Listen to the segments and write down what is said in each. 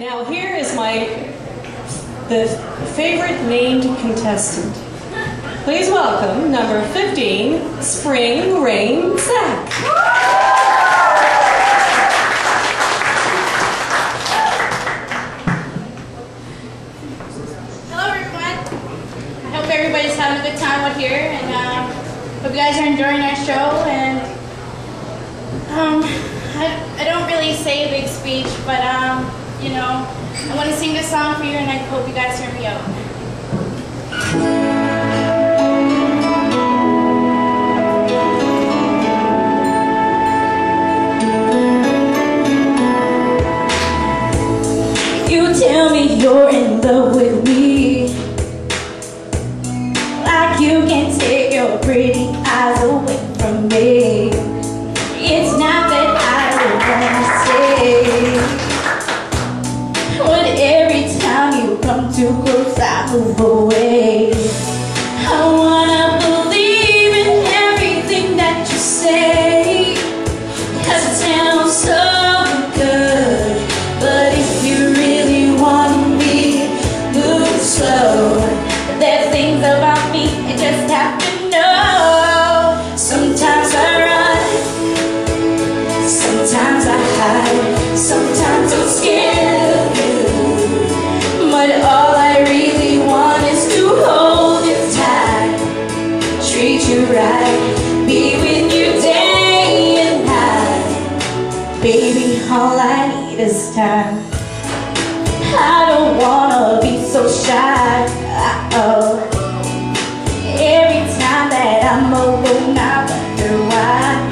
Now here is my the favorite named contestant. Please welcome number 15, Spring Rain Sack. Hello everyone. I hope everybody's having a good time out here and uh, hope you guys are enjoying our show and um, I, I don't really say a big speech but um, you know I want to sing this song for you and I hope you guys hear me out. You tell me you're in love with me Like you can take your pretty eyes away from me move away. I wanna believe in everything that you say. Cause it sounds so good. But if you really want me, move slow. There's things about me you just have to know. Sometimes I run Sometimes I hide Sometimes I'm scared Baby, all I need is time. I don't wanna be so shy. Uh-oh. Every time that I'm alone, I wonder why.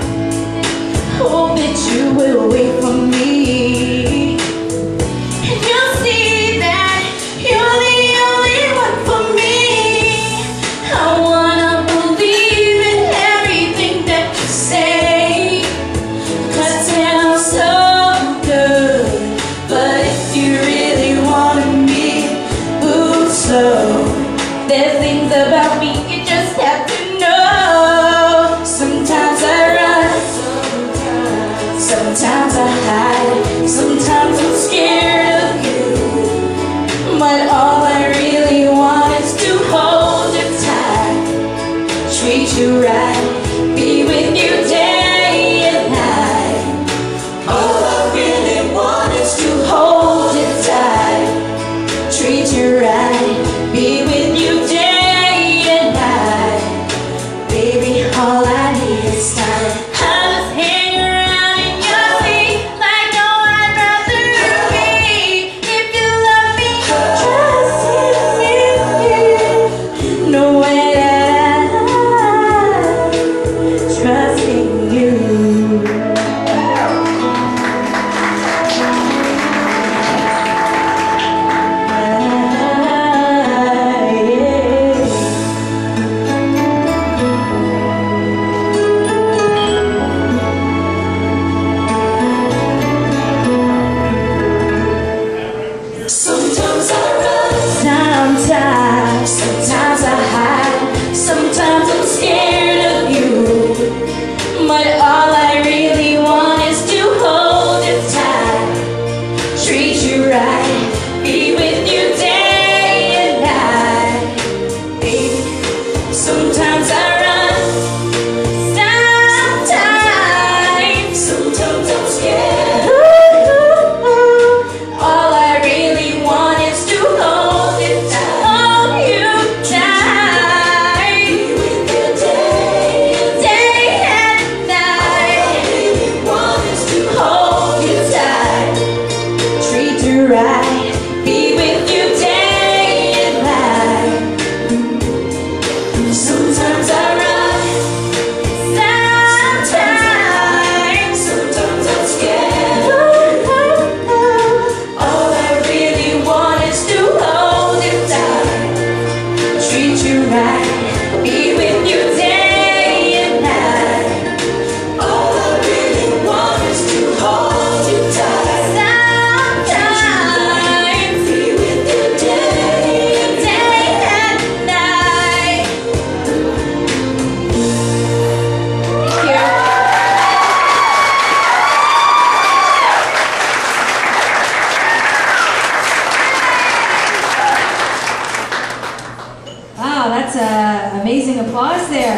Sometimes I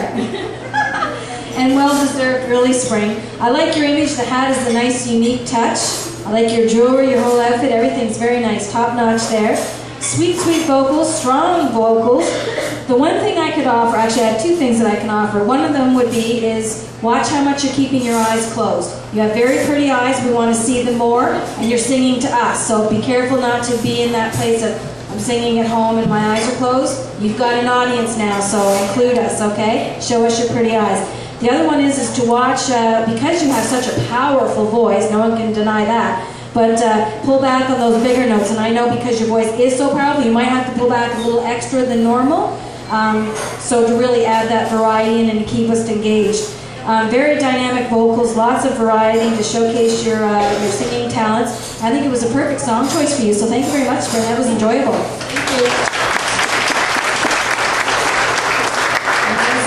there. and well deserved, really, Spring. I like your image. The hat is a nice, unique touch. I like your jewelry, your whole outfit. Everything's very nice, top notch there. Sweet, sweet vocals, strong vocals. The one thing I could offer, actually, I have two things that I can offer. One of them would be is watch how much you're keeping your eyes closed. You have very pretty eyes. We want to see them more, and you're singing to us. So be careful not to be in that place of singing at home and my eyes are closed. You've got an audience now, so include us, okay? Show us your pretty eyes. The other one is is to watch uh, because you have such a powerful voice. No one can deny that. But uh, pull back on those bigger notes, and I know because your voice is so powerful, you might have to pull back a little extra than normal. Um, so to really add that variety in and to keep us engaged. Um, very dynamic vocals, lots of variety to showcase your uh, your singing talents. I think it was a perfect song choice for you. So thank you very much, Spring. That was enjoyable.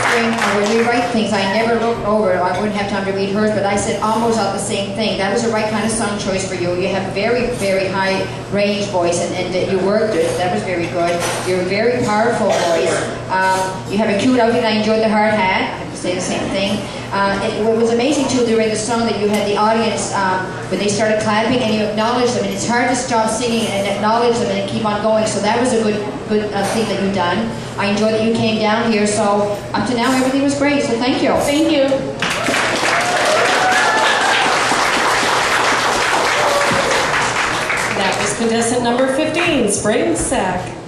Spring, uh, when we write things, I never looked over, I wouldn't have time to read hers, but I said almost all the same thing. That was the right kind of song choice for you. You have a very, very high range voice, and, and you worked it. That was very good. You're a very powerful voice. Um, you have a cute outfit. I enjoyed the hard hat. I have to say the same thing. Uh, it, it was amazing too during the song that you had the audience um, when they started clapping and you acknowledged them. And it's hard to stop singing and acknowledge them and keep on going. So that was a good, good uh, thing that you've done. I enjoyed that you came down here. So up to now, everything was great. So thank you. Thank you. That was contestant number 15, Spring Sack.